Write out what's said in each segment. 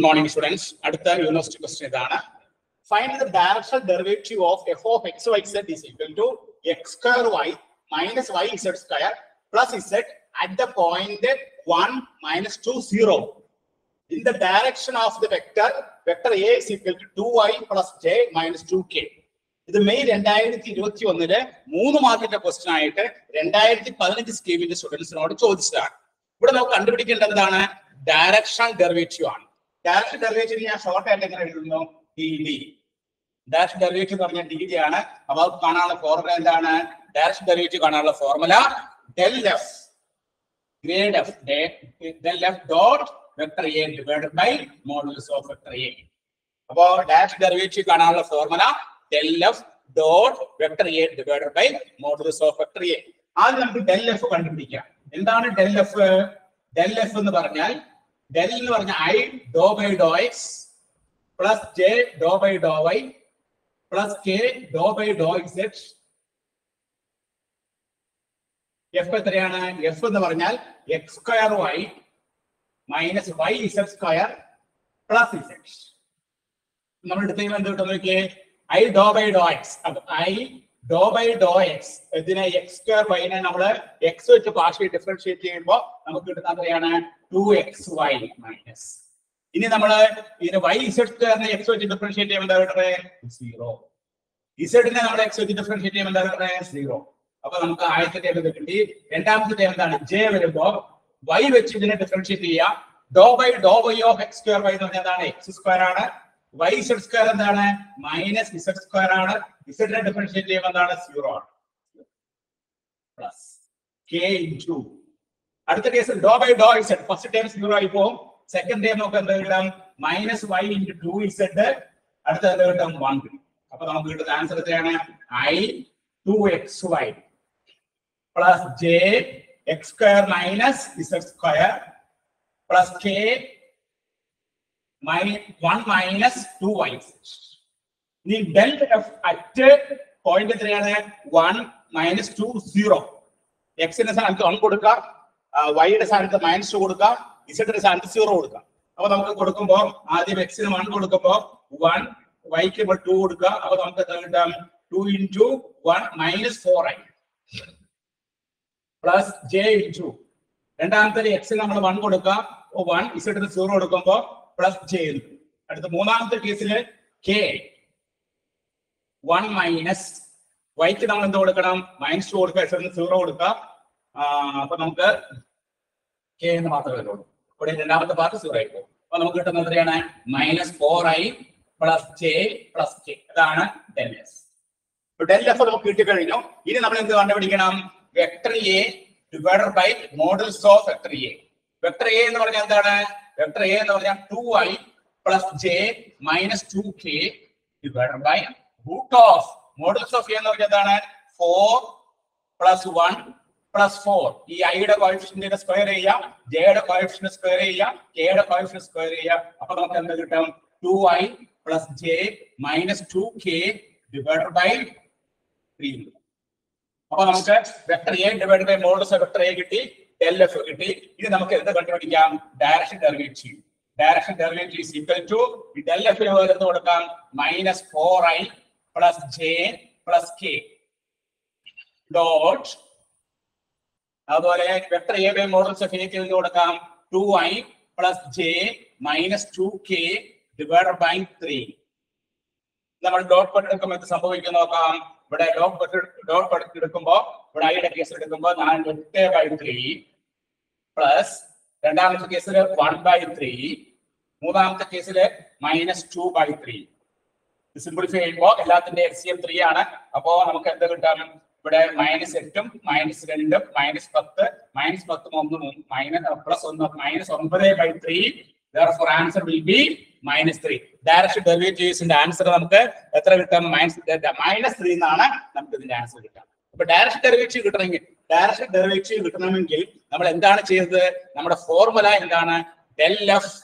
Good morning students അടുത്ത university question ഇതാണ്. Find the directional derivative of f of x y z is equal to x square y minus y z square plus z at the point one minus two zero in the direction of the vector vector a is equal to two i plus j minus two k ഇത് May രണ്ടായിരത്തി ഇരുപത്തി ഒന്നിൽ മൂന്ന് മാർക്കിന്റെ question ആയിട്ട് രണ്ടായിരത്തി പതിനഞ്ച് സ്കീമിന്റെ സ്റ്റുഡൻസിനോട് ചോദിച്ചതാണ്. ഇവിടെ നമുക്ക് കണ്ടുപിടിക്കേണ്ടത് എന്താണ്? ഡയറക്ഷൻ ഡെറിവേറ്റീവ് ആണ്. ഡയറക്ഷൻ ഡെറിവേറ്റീവ് ഞാൻ ഷോർട്ട് ആയിട്ട് എങ്ങനെ എഴുതുന്നു? ഡി ഡി ഡയറക്ഷൻ ഡെറിവേറ്റീവ് പറഞ്ഞ ഡി ഡി ആണ്. അപ്പൊ കാണാനുള്ള ഫോർമുല എന്താണ്? ഡാഷ് ഡെറിവേറ്റീവ് കാണാനുള്ള formula del f grad f del f dot vector a divided by modulus of vector a അപ്പോ ഡാഷ് ഡെറിവേറ്റീവ് കാണാനുള്ള formula del f dot vector a divided by modulus of vector a ആദ്യം നമുക്ക് del F കണ്ടുപിടിക്കാം. എന്താണ് del F del F എന്ന് പറഞ്ഞാൽ del എന്ന് പറഞ്ഞ i do by do x plus j do by do y plus k do by do x f എത്രയാണ്? F എന്ന് പറഞ്ഞാൽ x square y minus y z square plus z നമ്മൾ എടുത്തെങ്കിൽ എന്ത് കിട്ടും നോക്കിയേ? I do by do x i do by do x. ഇതിനെ X square വൈനെ നമ്മൾ എക്സ് വെച്ച് പാർഷ്യൽ ഡിഫറൻഷിയേറ്റ് ചെയ്യുമ്പോൾ നമുക്ക് കിട്ടുന്ന എത്രയാണ് ടു എക്സ് വൈ മൈനസ് ഇനി നമ്മൾ ഇതിന് വൈ ഇസെഡ് സ്ക്വയറിനെ എക്സ് വെച്ച് ഡിഫറൻഷിയേറ്റ് ചെയ്യുമ്പോൾ എന്താ കിട്ടുന്നത് സീറോ ഇസെഡിനെ നമ്മൾ എക്സ് വെച്ച് ഡിഫറൻഷിയേറ്റ് ചെയ്യുമ്പോൾ എന്താ കിട്ടുന്നത് സീറോ അപ്പൊ നമുക്ക് ആദ്യത്തെ ടേബിൾ കിട്ടി. രണ്ടാമത്തെ ടേബിൾ എന്താണ് ജെ വരുമ്പോൾ വൈ വെച്ച് ഇതിനെ ഡിഫറൻഷിയേറ്റ് ചെയ്യാം. Do by do y of x square y എന്ന് പറഞ്ഞാൽ എന്താണ്? എക്സ് സ്ക്വയർ ആണ്. വൈ ഇസഡ് സ്ക്വയർ എന്താണ്? മൈനസ് ഇസഡ് സ്ക്വയർ ആണ്. ഇസഡിനെ ഡിഫറൻഷിയേറ്റ് ചെയ്യുമ്പോൾ എന്താണ്? സീറോ ആണ്. പ്ലസ് കെ ഇന്റു അടുത്ത case do by do z first time zero ആയി പോകും സെക്കൻഡ് ടൈം നമുക്ക് എന്താ കിട്ടാം? Minus y into two z അടുത്ത എന്താ കിട്ടാം? വൺ കിട്ടും. അപ്പൊ നമുക്ക് കിട്ടുന്ന ആൻസർ എത്രയാണ്? I two x y plus j x square minus z square plus k one minus two y ഇനി ഡെൽ എഫ് അറ്റ് പോയിന്റ് എത്രയാണ്? വൺ മൈനസ് ടു സീറോ എക്സിന്റെ സ്ഥാനത്ത് വൺ കൊടുക്കാം. വൈയുടെ സ്ഥാനത്ത് മൈനസ് ടു കൊടുക്കുക ഇസഡിന്റെ സ്ഥാനത്ത് സീറോ കൊടുക്കാം. അപ്പൊ നമുക്ക് കൊടുക്കുമ്പോൾ ആദ്യം എക്സിന് വൺ കൊടുക്കുമ്പോൾ വൺ വൈക്ക് ടു കൊടുക്കുക അപ്പൊ നമുക്ക് എന്താ കിട്ടാം? Two into one minus four ആയി. പ്ലസ് ജെ ഇന്റു രണ്ടാമത്തെ എക്സിന് നമ്മൾ വൺ കൊടുക്കുക വൺ ഇസഡിന് സീറോ കൊടുക്കുമ്പോ പ്ലസ് ജെ അടുത്ത മൂന്നാമത്തെ കേസിൽ കെ വൺ മൈനസ് വൈക്ക് നമ്മൾ എന്ത് കൊടുക്കണം? മൈനസ് ടു കൊടുക്കുക എക്സിന് സീറോ കൊടുക്കുക. അപ്പൊ നമുക്ക് കെ എന്ന് മാത്രമേ വരുള്ളൂ ഇവിടെ രണ്ടാമത്തെ പാർട്ട് സീറോ ആയി പോകും. അപ്പൊ നമുക്ക് കിട്ടുന്നത് എത്രയാണ് minus four i plus j plus k അതാണ് ഡെൽ എസ് ഡെൽ എഫ് നമുക്ക് കിട്ടിക്കഴിഞ്ഞു. ഇനി നമ്മൾ എന്ത് കണ്ടുപിടിക്കണം? Vector a divided by modulus of vector a vector a എന്ന് പറഞ്ഞാൽ എന്താണ്? വെക്ടർ എ എന്ന് പറഞ്ഞാൽ two i plus j minus two k divide by root of modulus of a എന്ന് പറഞ്ഞാൽ എന്താണ്? Four plus one plus four ഈ ഐയുടെ കോയിഫിഷ്യന്റിന്റെ സ്ക്വയർ ചെയ്യാം ജെയുടെ കോയിഫിഷ്യന്റ് സ്ക്വയർ ചെയ്യാം കെയുടെ കോയിഫിഷ്യന്റ് സ്ക്വയർ ചെയ്യാം. അപ്പൊ നമുക്ക് എന്ത് കിട്ടും? Two i plus j minus two k divide by three അപ്പൊ നമുക്ക് vector a divide by modulus vector a കിട്ടി. ഡെൽ എഫ് കിട്ടി. ഇത് നമുക്ക് എന്ത് കണ്ടുപിടിക്കാം? Direction derivative direction derivative is equal to del എഫിന് എന്ന് കൊടുക്കാം? Minus four i plus j plus k dot അതുപോലെ vector a by modulus of എക്ക് എന്ന് കൊടുക്കാം? Two i plus j minus two k divide by three നമ്മൾ dot പട്ട് എടുക്കുമ്പോൾ എന്ത് സംഭവിക്കും നോക്കാം. ഇവിടെ ഡോട്ട് ഡോട്ട് എടുക്കുമ്പോൾ ഇവിടെ ഐയുടെ കേസ് എടുക്കുമ്പോൾ നാല് എട്ട് ബൈ ത്രീ പ്ലസ് രണ്ടാമത്തെ കേസിൽ വൺ ബൈ ത്രീ മൂന്നാമത്തെ കേസിൽ minus two by three simplify ചെയ്യുമ്പോൾ എല്ലാത്തിന്റെ എൽ സി എം ത്രീ ആണ്. അപ്പോ നമുക്ക് എന്ത് കിട്ടാം ഇവിടെ മൈനസ് എട്ടും മൈനസ് രണ്ടും മൈനസ് പത്ത് മൈനസ് പത്തും ഒന്നും മൈനസ് പ്ലസ് ഒന്ന് മൈനസ് ഒമ്പത് by three four answer will be minus three direction ഡെറിവേറ്റീവ്സിന്റെ answer നമുക്ക് എത്ര കിട്ടും? മൈനസ് ത്രീ എന്നാണ് നമുക്ക് ഇതിന്റെ ആൻസർ കിട്ടുക അപ്പൊ ഡയറക്ഷൻ ഡെറിവേറ്റീവ് കിട്ടണമെങ്കിൽ ഡയറക്ഷൻ ഡെറിവേറ്റീവ് കിട്ടണമെങ്കിൽ നമ്മൾ എന്താണ് ചെയ്തത്? നമ്മുടെ ഫോർമുല എന്താണ്? ഡെൽ എഫ്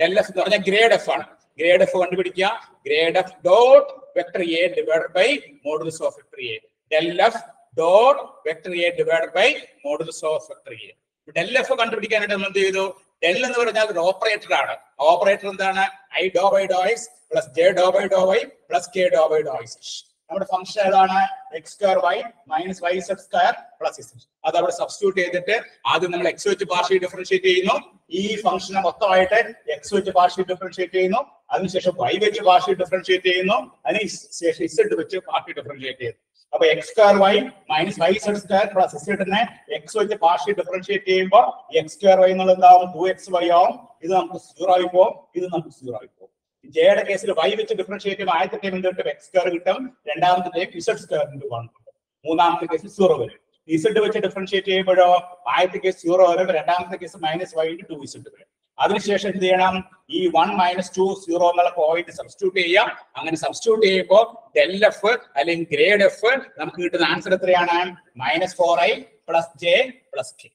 ഡെൽ എഫ് എന്ന് പറഞ്ഞാൽ ഗ്രേഡ് എഫ് ആണ്. ഗ്രേഡ് എഫ് കണ്ടുപിടിക്കുക. Grad f dot vector a divide by modulus of vector a del f dot vector a divide by modulus of vector a del f കണ്ടുപിടിക്കാനായിട്ട് നമ്മൾ എന്ത് ചെയ്തു? Del എന്ന് പറഞ്ഞാൽ ഒരു ഓപ്പറേറ്റർ ആണ്. ഓപ്പറേറ്റർ എന്താണ്? I do by do x plus j do by do y plus k do by do x നമ്മുടെ ഫംഗ്ഷൻ ഏതാണ്? X square y minus y z square plus x അത് അവിടെ സബ്സ്റ്റിറ്റ്യൂട്ട് ചെയ്തിട്ട് ആദ്യം നമ്മൾ എക്സ് വെച്ച് പാർഷ്യൽ ഡിഫറൻഷിയേറ്റ് ചെയ്യുന്നു. ഈ ഫംഗ്ഷനെ മൊത്തമായിട്ട് എക്സ് വെച്ച് പാർഷ്യൽ ഡിഫറൻഷിയേറ്റ് ചെയ്യുന്നു. അതിനുശേഷം വൈ വെച്ച് പാർഷ്യൽ ഡിഫറൻഷിയേറ്റ് ചെയ്യുന്നു. അതിനുശേഷം ഇസഡ് വെച്ച് പാർഷ്യൽ ഡിഫറൻഷിയേറ്റ് ചെയ്യുന്നു. അപ്പൊ x square y minus y z square plus ഇസഡിനെ x വെച്ച് പാർഷ്യൽ ഡിഫറൻഷിയേറ്റ് ചെയ്യുമ്പോൾ എക്സ് സ്ക്വയർ വൈ എന്നുള്ളത് എന്താവും? ടു എക്സ് വൈ ആവും. ഇത് നമുക്ക് സീറോ ആയി പോകും. ഇത് നമുക്ക് സീറോ ആയി പോകും. ജെയുടെ കേസിൽ വൈ വെച്ച് ഡിഫറൻഷിയേറ്റ് ചെയ്യുമ്പോൾ ആദ്യത്തെ ടൈം എന്ത് കിട്ടും എക്സ് സ്ക്വയർ കിട്ടും. രണ്ടാമത്തെ time z square into one കിട്ടും. മൂന്നാമത്തെ കേസിൽ സീറോ വരും. ഇസഡ് വെച്ച് ഡിഫറൻഷിയേറ്റ് ചെയ്യുമ്പോഴോ? ആദ്യത്തെ കേസ് സീറോ വരും. രണ്ടാമത്തെ case minus y two z വരും. അതിനുശേഷം എന്ത് ചെയ്യണം? ഈ വൺ മൈനസ് ടു സീറോ എന്നുള്ള പോയിന്റ് സബ്സ്റ്റിറ്റ്യൂട്ട് ചെയ്യാം അങ്ങനെ സബ്സ്റ്റിറ്റ്യൂട്ട് ചെയ്യുമ്പോൾ ഡെൽ എഫ് അല്ലെങ്കിൽ ഗ്രേഡ് എഫ് നമുക്ക് കിട്ടുന്ന ആൻസർ എത്രയാണ്? Minus four i plus j plus k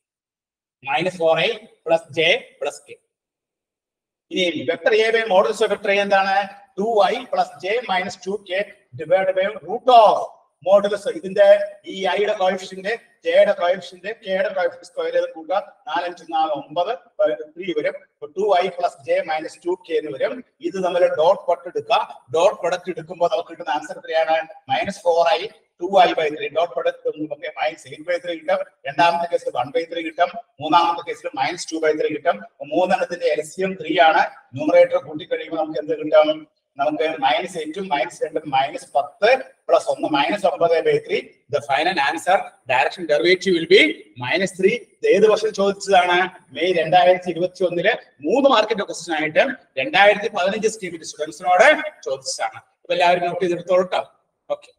minus four i plus j plus k ഇനി vector a by modulus vector എന്താണ്? Two i plus j minus two k divide by root of modulus ഇതിന്റെ ഈ ഐയുടെ coefficient ജെയുടെ coefficient കെയുടെ coefficient square ചെയ്ത് കൂട്ടുക. നാലഞ്ച് നാല് ഒമ്പത് ത്രീ വരും. Two i plus j minus two k എന്ന് വരും. ഇത് നമ്മൾ ഡോട്ട് പ്രൊഡക്റ്റ് എടുക്കുക. ഡോട്ട് പ്രൊഡക്റ്റ് എടുക്കുമ്പോൾ നമുക്ക് കിട്ടുന്ന ആൻസർ എത്രയാണ്? Minus four i two i by three dot product നമുക്ക് മൈനസ് എയ്റ്റ് ബൈ ത്രീ കിട്ടും. രണ്ടാമത്തെ കേസിൽ വൺ ബൈ ത്രീ കിട്ടും. മൂന്നാമത്തെ കേസിൽ മൈനസ് ടു ബൈ ത്രീ കിട്ടും. മൂന്നെണ്ണത്തിന്റെ എൽ സി എം ത്രീ ആണ്. ന്യൂമറേറ്റർ കൂട്ടിക്കഴിയുമ്പോൾ നമുക്ക് എന്ത് കിട്ടും? നമുക്ക് മൈനസ് എയ്റ്റ് മൈനസ് രണ്ടും മൈനസ് പത്ത് പ്ലസ് ഒന്ന് മൈനസ് ഒമ്പത് by three the final answer direction derivative will be minus three ഏത് വർഷം ചോദിച്ചതാണ്? മെയ് രണ്ടായിരത്തി ഇരുപത്തി ഒന്നിൽ മൂന്ന് മാർക്കിന്റെ ക്വസ്റ്റൻ ആയിട്ട് രണ്ടായിരത്തി പതിനഞ്ച് സ്കീമിന്റെ സ്റ്റുഡൻസിനോട് ചോദിച്ചതാണ്. അപ്പൊ എല്ലാവരും നോട്ട് ചെയ്തെടുത്തോളട്ടോ ഓക്കെ